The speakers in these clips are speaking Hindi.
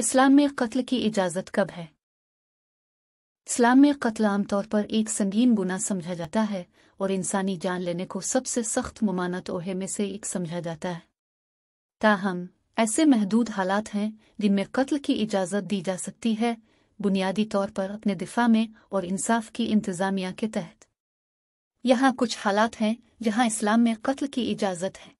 इस्लाम में कत्ल की इजाज़त कब है? इस्लाम में कत्ल आमतौर पर एक संगीन गुना समझा जाता है और इंसानी जान लेने को सबसे सख्त ममानत ओहे में से एक समझा जाता है। ताहम, ऐसे महदूद हालात हैं जिनमें कत्ल की इजाज़त दी जा सकती है, बुनियादी तौर पर अपने दिफा में और इंसाफ की इंतज़ामिया के तहत। यहाँ कुछ हालात हैं जहाँ इस्लाम में कत्ल की इजाज़त है।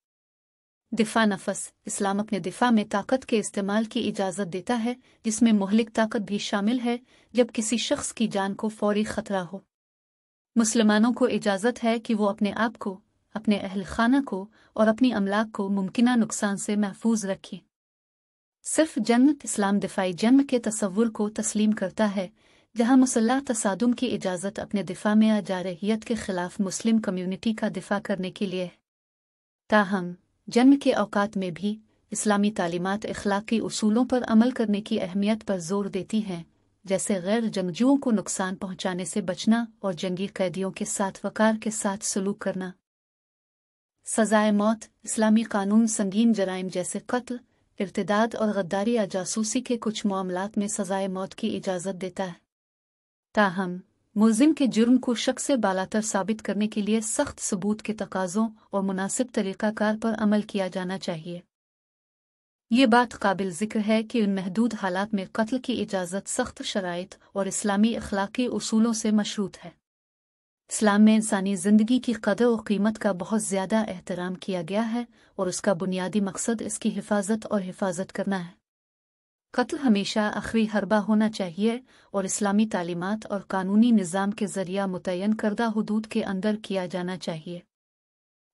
दिफा नफस, इस्लाम अपने दिफा में ताकत के इस्तेमाल की इजाज़त देता है, जिसमें मोहलिक ताकत भी शामिल है, जब किसी शख्स की जान को फौरी खतरा हो। मुसलमानों को इजाज़त है कि वो अपने आप को, अपने अहल खाना को और अपनी अमलाक को मुमकिन नुकसान से महफूज रखें। सिर्फ़ जन्म इस्लाम दिफाई जन्म के तस्वुर को तस्लीम करता है, जहाँ मुसल्ह तसादुम की इजाज़त अपने दिफा में आ जारहियत के ख़िलाफ़ मुस्लिम कम्यूनिटी का दिफा करने के लिए ताहम जन्म के अवकात में भी इस्लामी तालीमत अखलाकी उसूलों पर अमल करने की अहमियत पर ज़ोर देती हैं, जैसे गैर जंगजुओं को नुकसान पहुँचाने से बचना और जंगी कैदियों के साथ वकार के साथ सलूक करना। सजाए मौत, इस्लामी कानून संगीन जराइम जैसे कत्ल, इर्तदाद और गद्दारी या जासूसी के कुछ मामलात में सजाए मौत की इजाज़त देता है। ताहम मुलिम के जुर्म को शक से बालातर साबित करने के लिए सख्त सबूत के तकाज़ों और मुनासिब तरीक़ाकार पर अमल किया जाना चाहिए। ये बात काबिल ज़िक्र है कि उन महदूद हालात में कत्ल की इजाज़त सख्त शराइ और इस्लामी अखलाकी असूलों से मशरूत है। इस्लाम में इंसानी ज़िंदगी की कदर और कीमत का बहुत ज़्यादा एहतराम किया गया है और उसका बुनियादी मकसद इसकी हिफाजत और हिफाजत करना है। कत्ल हमेशा आखिरी हरबा होना चाहिए और इस्लामी तालीमत और कानूनी निज़ाम के ज़रिया मुतन करदा हदूद के अंदर किया जाना चाहिए।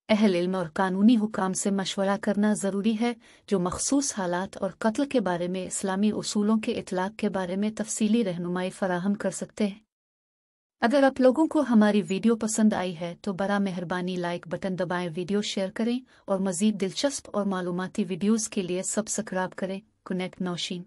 अहल इल्म और कानूनी हुकाम से मशवरा करना ज़रूरी है, जो मखसूस हालात और कत्ल के बारे में इस्लामी असूलों के इतलाक़ के बारे में तफसीली रहनुमाई फराहम कर सकते हैं। अगर आप लोगों को हमारी वीडियो पसंद आई है तो बड़ा मेहरबानी लाइक बटन दबाएँ, वीडियो शेयर करें और मज़ीद दिलचस्प और मालूमती वीडियोज़ के लिए सब्सक्राइब करें। Connect Notion.